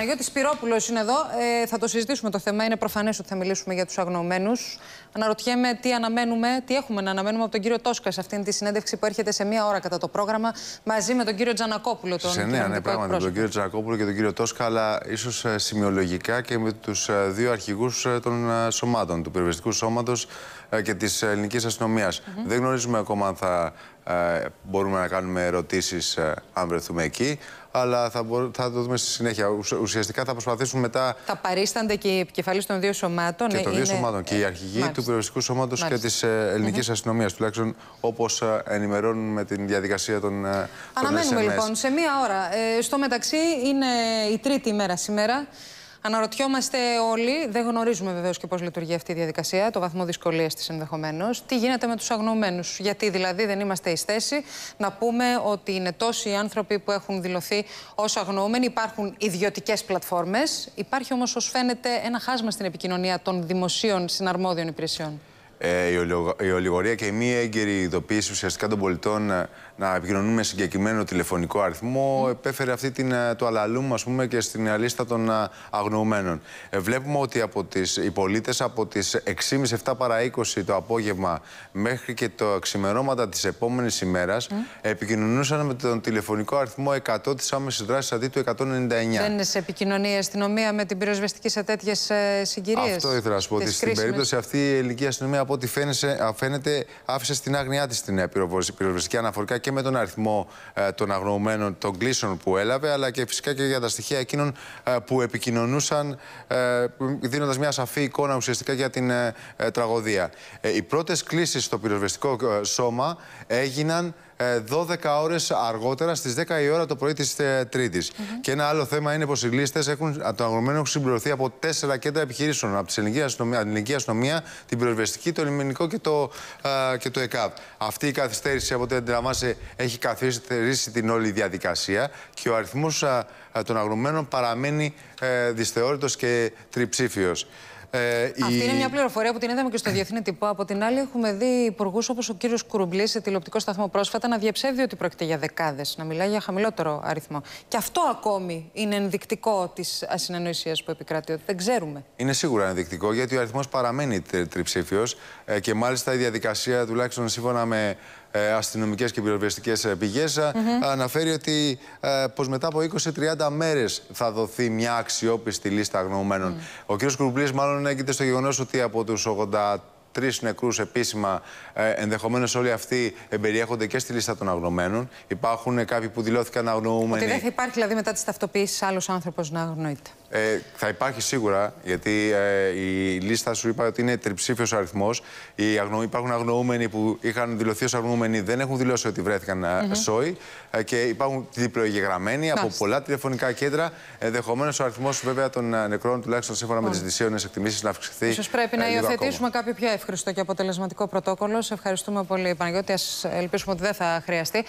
Παναγιώτης Σπυρόπουλο είναι εδώ. Ε, θα το συζητήσουμε το θέμα. Είναι προφανές ότι θα μιλήσουμε για τους αγνοωμένους. Αναρωτιέμαι τι αναμένουμε, τι έχουμε να αναμένουμε από τον κύριο Τόσκα σε αυτήν τη συνέντευξη που έρχεται σε μία ώρα κατά το πρόγραμμα μαζί με τον κύριο Τζανακόπουλο. Τον σε νέα, ναι, πράγματι, με τον κύριο Τζανακόπουλο και τον κύριο Τόσκα, αλλά ίσως ε, σημειολογικά και με τους ε, δύο αρχηγούς ε, των σωμάτων, του πυροβιστικού σώματος και της ελληνικής αστυνομίας. Δεν γνωρίζουμε ακόμα αν θα μπορούμε να κάνουμε ερωτήσεις αν βρεθούμε εκεί αλλά θα, θα το δούμε στη συνέχεια. Ουσιαστικά θα προσπαθήσουμε μετά. Θα παρίστανται και οι επικεφαλεί των δύο σωμάτων. Και των δύο σωμάτων. Και οι αρχηγοί του περιοριστικού σώματος και της ε, ελληνικής mm αστυνομίας, τουλάχιστον όπως ε, ενημερώνουν με την διαδικασία των. Ε, Αναμένουμε λοιπόν σε μία ώρα. Ε, στο μεταξύ είναι η τρίτη ημέρα σήμερα. Αναρωτιόμαστε όλοι, δεν γνωρίζουμε βεβαίως και πώς λειτουργεί αυτή η διαδικασία, το βαθμό δυσκολίας της ενδεχομένως, τι γίνεται με τους αγνοωμένους. Γιατί δηλαδή δεν είμαστε εις θέση να πούμε ότι είναι τόσοι οι άνθρωποι που έχουν δηλωθεί ως αγνοούμενοι. Υπάρχουν ιδιωτικές πλατφόρμες. Υπάρχει όμως, ως φαίνεται, ένα χάσμα στην επικοινωνία των δημοσίων συναρμόδιων υπηρεσιών. Ε, η ολιγορία και η μη έγκαιρη ειδοποίησης ουσιαστικά των πολιτών ε, να επικοινωνούν με συγκεκριμένο τηλεφωνικό αριθμό mm. επέφερε αυτή την, ε, το αλαλούμ ας πούμε, και στην λίστα των αγνοωμένων. βλέπουμε ότι από τις, οι πολίτες από τις 6.30-7 παρα 20 το απόγευμα μέχρι και το ξημερώματα της επόμενης ημέρας mm. επικοινωνούσαν με τον τηλεφωνικό αριθμό 100 της άμεσης δράσης αντί του 199. Δεν είναι σε επικοινωνία η αστυνομία με την πυροσβεστική σε τέτοιες συγκυρίες. Αυτό ήθελα να σου πω ότι στην περίπτωση αυτή η ελληνική αστυνομία από ό,τι φαίνεται, άφησες στην άγνοιά της την πυροσβεστική αναφορικά και με τον αριθμό ε, των αγνοωμένων, των κλήσεων που έλαβε, αλλά και φυσικά και για τα στοιχεία εκείνων ε, που επικοινωνούσαν, ε, δίνοντας μια σαφή εικόνα ουσιαστικά για την τραγωδία. οι πρώτες κλήσεις στο πυροσβεστικό σώμα έγιναν 12 ε, ώρες αργότερα στις 10 η ώρα το πρωί της ε, Τρίτης. Και ένα άλλο θέμα είναι πως οι λίστες έχουν, το αγρομένο έχουν συμπληρωθεί από τέσσερα κέντρα επιχειρήσεων. Από την ελληνική αστυνομία, την πυροσβεστική, το λιμενικό και το, και το ΕΚΑΒ. Αυτή η καθυστέρηση, από ό,τι αντιλαμβάνεσαι, έχει καθυστερήσει την όλη διαδικασία και ο αριθμός των αγρομένων παραμένει ε, δυσθεώρητος και τριψήφιος. Ε, Αυτή η... είναι μια πληροφορία που την είδαμε και στο διεθνή τύπο. Από την άλλη, έχουμε δει υπουργούς όπως ο κύριος Κουρουμπλή σε τηλεοπτικό σταθμό πρόσφατα να διαψεύδει ότι πρόκειται για δεκάδες, να μιλάει για χαμηλότερο αριθμό. Και αυτό ακόμη είναι ενδεικτικό της ασυνεννοησίας που επικρατεί, ότι δεν ξέρουμε. Είναι σίγουρα ενδεικτικό γιατί ο αριθμός παραμένει τριψήφιος ε, και μάλιστα η διαδικασία, τουλάχιστον σύμφωνα με ε, αστυνομικές και πυροβιαστικές ε, πηγές, mm αναφέρει ότι ε, πως μετά από 20-30 μέρες θα δοθεί μια αξιόπιστη λίστα αγνοωμένων. Ο κ. Κουρμπλή, μάλλον έγκυται στο γεγονός ότι από τους 83 τρεις νεκρούς επίσημα. Ε, Ενδεχομένως όλοι αυτοί εμπεριέχονται και στη λίστα των αγνωμένων. Υπάρχουν κάποιοι που δηλώθηκαν αγνοούμενοι. Ότι δεν θα υπάρχει δηλαδή μετά τις ταυτοποιήσει άλλος άνθρωπος να αγνοείται. Ε, θα υπάρχει σίγουρα, γιατί ε, η λίστα σου είπα ότι είναι τριψήφιος αριθμός. Υπάρχουν αγνοούμενοι που είχαν δηλωθεί ως αγνοούμενοι, δεν έχουν δηλώσει ότι βρέθηκαν mm -hmm. σόι. Ε, και υπάρχουν διπλοεγγεγραμμένοι από πολλά τηλεφωνικά κέντρα. Ενδεχομένως ο αριθμός βέβαια των ε, νεκρών, τουλάχιστον σύμφωνα με τις δυσίωνες εκτιμήσεις, να αυξηθεί. σω πρέπει να υιοθετήσουμε κάποιο πιο εύχριστο και αποτελεσματικό πρωτόκολλο. Σε ευχαριστούμε πολύ, Παναγιώτη. Α ελπίσουμε ότι δεν θα χρειαστεί.